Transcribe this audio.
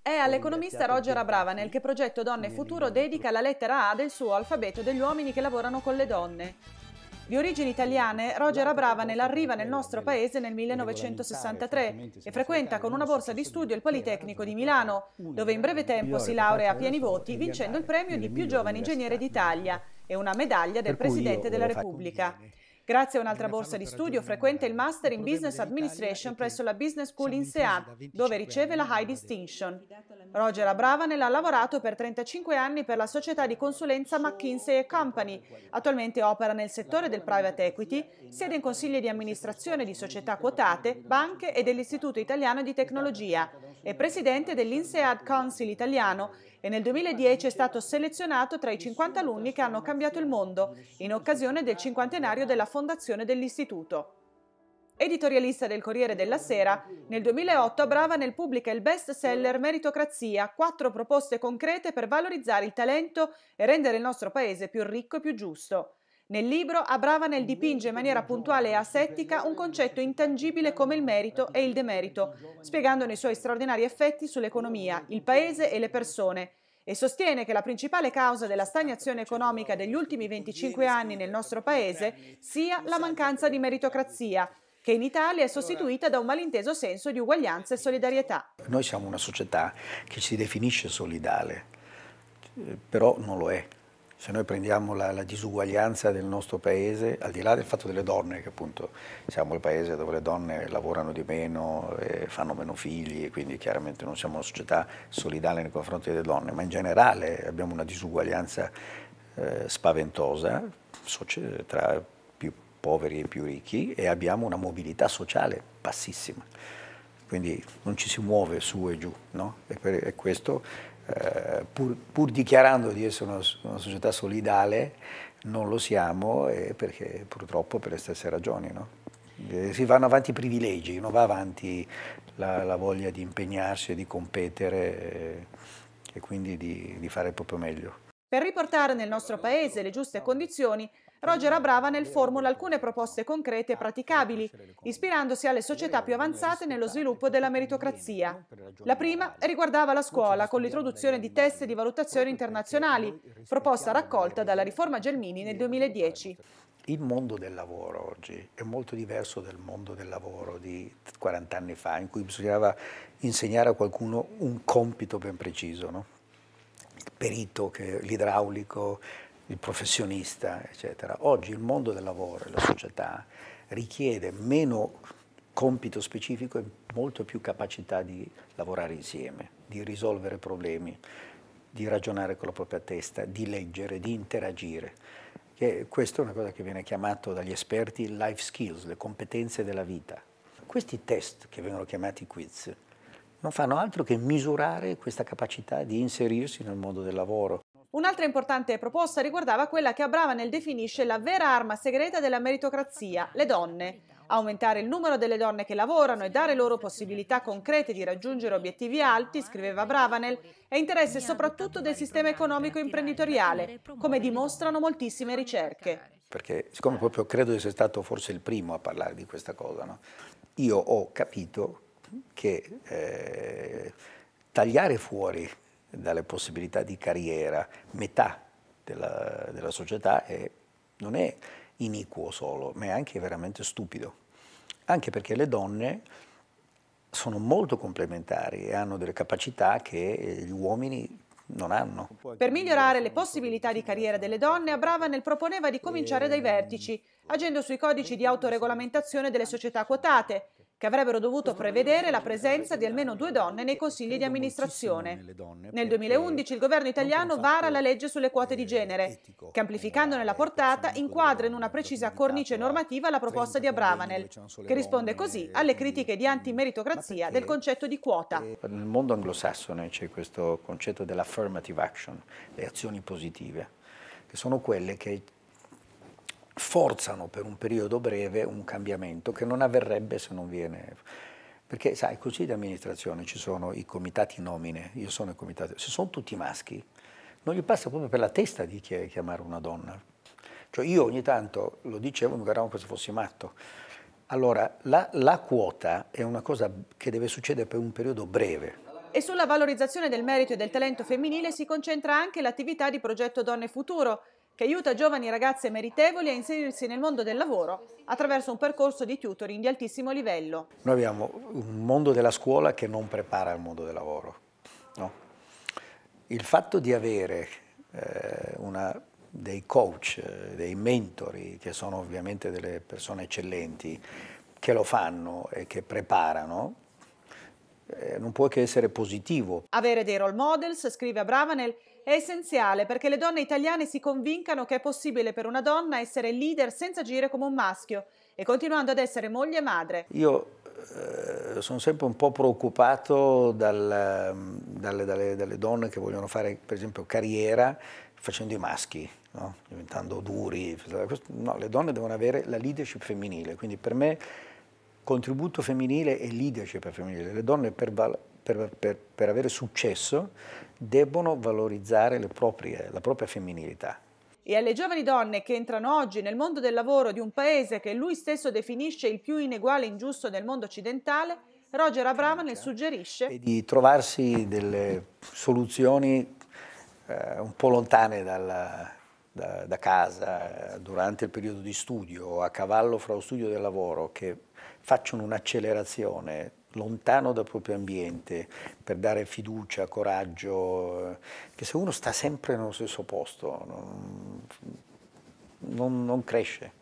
È all'economista Roger Abravanel che Progetto Donne Futuro dedica la lettera A del suo alfabeto degli uomini che lavorano con le donne. Di origini italiane, Roger Abravanel arriva nel nostro paese nel 1963 e frequenta con una borsa di studio il Politecnico di Milano, dove in breve tempo si laurea a pieni voti vincendo il premio di più giovane ingegnere d'Italia e una medaglia del Presidente della Repubblica. Grazie a un'altra borsa di studio frequenta il Master in Business Administration presso la Business School in SEAD, dove riceve la High Distinction. Roger Abravanel ha lavorato per 35 anni per la società di consulenza McKinsey Company. Attualmente opera nel settore del private equity, siede in consigli di amministrazione di società quotate, banche e dell'Istituto Italiano di Tecnologia. È presidente dell'INSEAD Council italiano e nel 2010 è stato selezionato tra i 50 alunni che hanno cambiato il mondo in occasione del cinquantenario della fondazione dell'istituto. Editorialista del Corriere della Sera, nel 2008 Bravanel pubblica il best seller Meritocrazia, quattro proposte concrete per valorizzare il talento e rendere il nostro paese più ricco e più giusto. Nel libro Abravanel dipinge in maniera puntuale e asettica un concetto intangibile come il merito e il demerito, spiegandone i suoi straordinari effetti sull'economia, il paese e le persone, e sostiene che la principale causa della stagnazione economica degli ultimi 25 anni nel nostro paese sia la mancanza di meritocrazia, che in Italia è sostituita da un malinteso senso di uguaglianza e solidarietà. Noi siamo una società che si definisce solidale, però non lo è se noi prendiamo la, la, disuguaglianza del nostro paese, al di là del fatto delle donne, che appunto siamo il paese dove le donne lavorano di meno, fanno meno figli, e quindi chiaramente non siamo una società solidale nei confronti delle donne, ma in generale abbiamo una disuguaglianza eh, spaventosa tra più poveri e più ricchi e abbiamo una mobilità sociale bassissima. Quindi non ci si muove su e giù, no? e, per, e questo eh, pur, pur, dichiarando di essere una, una, società solidale, non lo siamo perché purtroppo per le stesse ragioni. No? Eh, si vanno avanti i privilegi, non va avanti la, la voglia di impegnarsi e di competere eh, e quindi di, di fare proprio meglio. Per riportare nel nostro paese le giuste condizioni, Roger Abravanel formula alcune proposte concrete e praticabili, ispirandosi alle società più avanzate nello sviluppo della meritocrazia. La prima riguardava la scuola, con l'introduzione di test di valutazione internazionali, proposta raccolta dalla riforma Gelmini nel 2010. Il mondo del lavoro oggi è molto diverso dal mondo del lavoro di 40 anni fa, in cui bisognava insegnare a qualcuno un compito ben preciso, no? il perito, l'idraulico, il professionista, eccetera. Oggi il mondo del lavoro e la società richiede meno compito specifico e molto più capacità di lavorare insieme, di risolvere problemi, di ragionare con la propria testa, di leggere, di interagire. E questa è una cosa che viene chiamata dagli esperti life skills, le competenze della vita. Questi test, che vengono chiamati quiz, non fanno altro che misurare questa capacità di inserirsi nel mondo del lavoro, Un'altra importante proposta riguardava quella che Abravanel definisce la vera arma segreta della meritocrazia, le donne. Aumentare il numero delle donne che lavorano e dare loro possibilità concrete di raggiungere obiettivi alti, scriveva Bravanel, è interesse soprattutto del sistema economico imprenditoriale, come dimostrano moltissime ricerche. Perché siccome proprio credo di essere stato forse il primo a parlare di questa cosa, no? io ho capito che eh, tagliare fuori dalle possibilità di carriera, metà della, della società è, non è iniquo solo, ma è anche veramente stupido. Anche perché le donne sono molto complementari e hanno delle capacità che gli uomini non hanno. Per migliorare le possibilità di carriera delle donne, Abravanel proponeva di cominciare dai vertici, agendo sui codici di autoregolamentazione delle società quotate, che avrebbero dovuto prevedere la presenza di almeno due donne nei consigli di amministrazione. Nel 2011 il governo italiano vara la legge sulle quote di genere, che amplificandone la portata inquadra in una precisa cornice normativa la proposta di Abravanel, che risponde così alle critiche di antimeritocrazia del concetto di quota. Nel mondo anglosassone c'è questo concetto dell'affirmative action, le azioni positive, che sono quelle che forzano per un periodo breve un cambiamento che non avverrebbe se non viene... Perché sai, così di amministrazione ci sono i comitati nomine, io sono il comitato, se sono tutti maschi, non gli passa proprio per la testa di chiamare una donna. Cioè io ogni tanto lo dicevo, mi guardavo come se fossi matto. Allora, la, la quota è una cosa che deve succedere per un periodo breve, E sulla valorizzazione del merito e del talento femminile si concentra anche l'attività di progetto Donne Futuro, che aiuta giovani ragazze meritevoli a inserirsi nel mondo del lavoro attraverso un percorso di tutoring di altissimo livello. Noi abbiamo un mondo della scuola che non prepara al mondo del lavoro. No? Il fatto di avere eh, una, dei coach, eh, dei mentori, che sono ovviamente delle persone eccellenti, che lo fanno e che preparano, eh, non può che essere positivo. Avere dei role models, scrive Abravanel, è essenziale perché le donne italiane si convincano che è possibile per una donna essere leader senza agire come un maschio e continuando ad essere moglie e madre. Io eh, sono sempre un po' preoccupato dal, dalle, dalle, dalle, donne che vogliono fare per esempio carriera facendo i maschi, no? diventando duri. No, le donne devono avere la leadership femminile, quindi per me contributo femminile e leadership femminile. Le donne per, per, per, per avere successo debbono valorizzare proprie, la propria femminilità. E alle giovani donne che entrano oggi nel mondo del lavoro di un paese che lui stesso definisce il più ineguale e ingiusto del mondo occidentale, Roger Abravanel suggerisce e di trovarsi delle soluzioni eh, un po' lontane dalla, da, da, casa durante il periodo di studio o a cavallo fra lo studio e il lavoro che facciano un'accelerazione lontano dal proprio ambiente per dare fiducia, coraggio, che se uno sta sempre nello stesso posto non, non, non cresce.